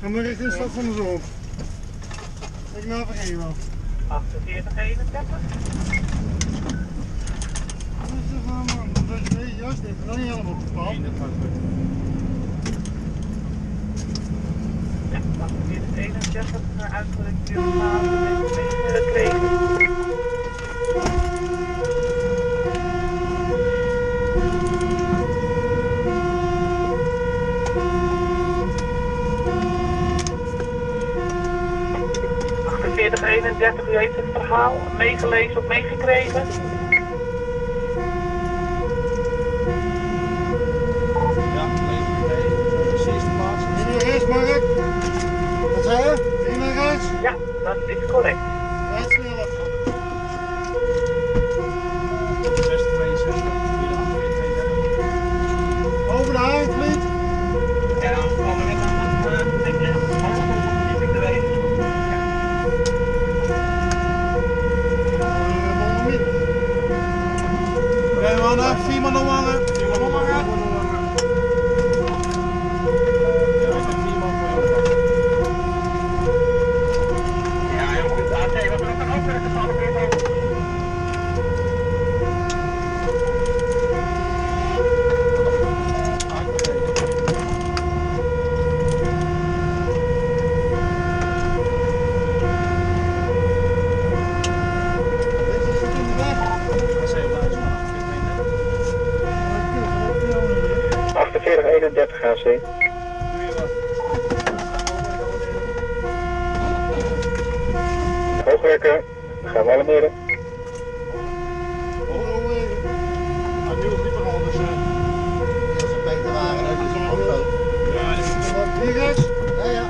Ga maar richting de stad van de zon. Ik nou vergeten 48, 31. Wat is er aan man, dat is een jas dit. is Dan niet helemaal op de paal. Ja, 48, 31 uitgedrukt. 40, u heeft het verhaal meegelezen of meegekregen? Ja, lees mee. Precies de plaats. In rechts, Mark. Wat zei je? In rechts? Ja, dat is correct. Hoogwerker, gaan we. Als ze beter waren, dan is het ook groot. Hier rechts. Ja, ja.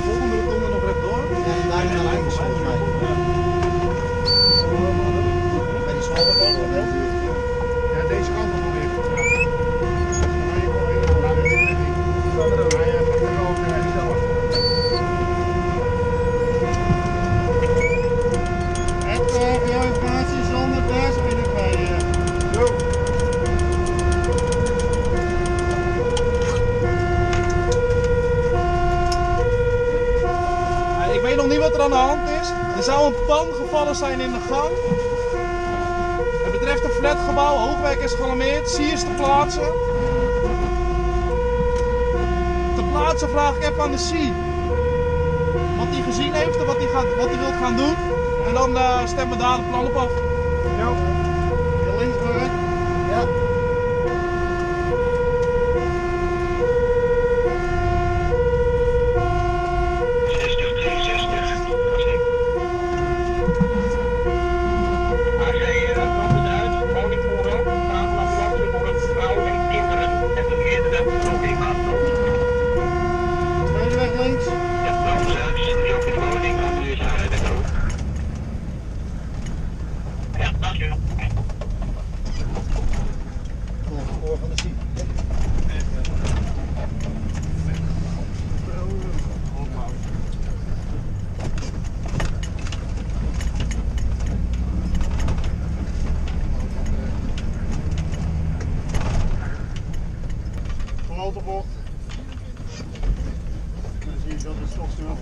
Vol met het allemaal rechtdoor. En daar naar links, volgens mij. Bij die school. Ja, deze kant op weer. Het uh, voor jouw informatie zonder thuis ben ik bij je. Ik weet nog niet wat er aan de hand is. Er zou een pan gevallen zijn in de gang. Het betreft een flatgebouw. Hoogwijk is gealarmeerd. Zie is te plaatsen. Te plaatsen vraag ik even aan de C. Wat hij gezien heeft en wat hij, gaat, wat hij wilt gaan doen. En dan eh, stemmen daar de plan op af. Hier links maar. Ja. Tweede weg links. Ja, dankjewel. Oor van de ziek. Grote bocht. Dan zie je dat het stopsnel.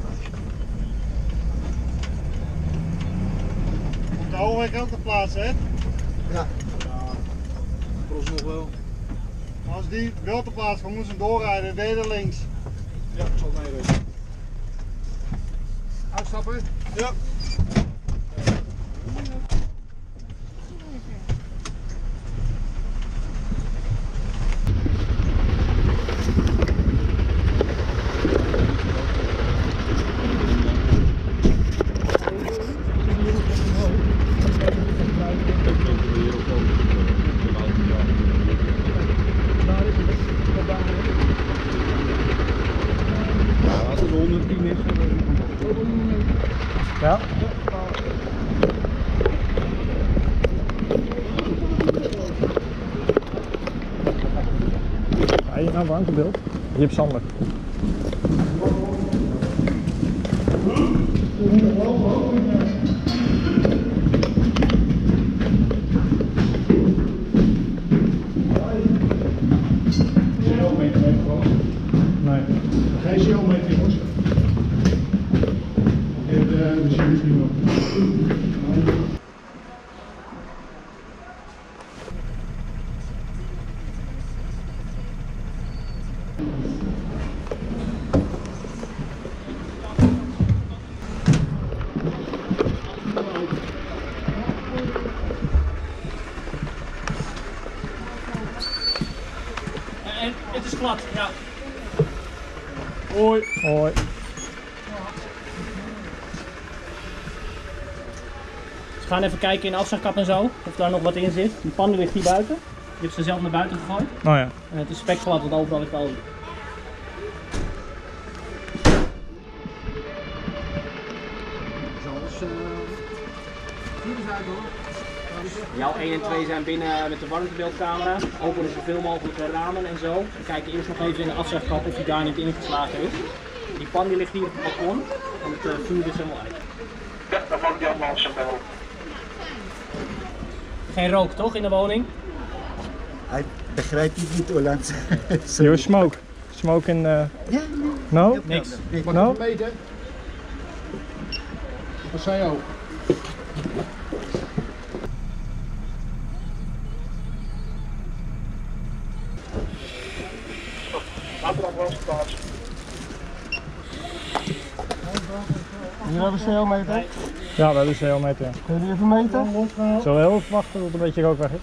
Hoogweg ook te plaatsen, hè? Ja. Cross nog wel. Als die wel te plaatsen komt, moeten ze doorrijden, derde links. Ja, ik zal het meerekenen. Uitstappen. Ja. 110 is. Ja? Je nou? Je hebt Sander. Nee. Geen geometer jongens. En de machine is niet op. En het is glad, ja. Hoi. Hoi. Dus we gaan even kijken in de afzuigkap en zo, of daar nog wat in zit. Die pan ligt hier buiten. Je hebt ze zelf naar buiten gegooid. Oh ja. En het is spekglad, want overal ligt olie. Jouw 1 en 2 zijn binnen met de warmtebeeldcamera. Openen zoveel mogelijk de ramen en zo. We kijken eerst nog even in de afzuigkap of die daar niet ingeslagen is. Die pan die ligt hier op het balkon. En het eh, vuur is helemaal uit. Geen rook toch in de woning? Hij begrijpt het niet, Holland. You smoke. Smoke in uh... Ja, No? Niks. Mag ik meten? Wat zijn jou? Hier hebben ze geometer. Ja, dat is heel meter. Kun je die even meten? Zullen we heel even wachten tot een beetje rook weg is?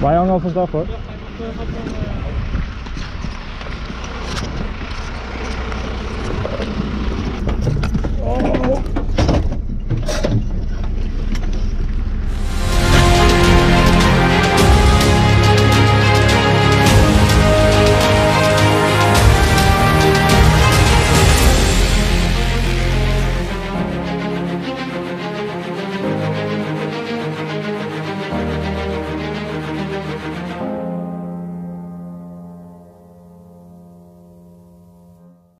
Wij hangen alvast af hoor.